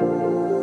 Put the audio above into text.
Música